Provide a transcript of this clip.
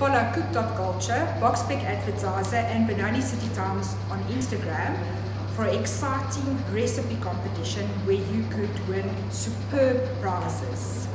follow Cook.culture, Boksburg Advertiser, and Benoni City Times on Instagram for an exciting recipe competition where you could win superb prizes.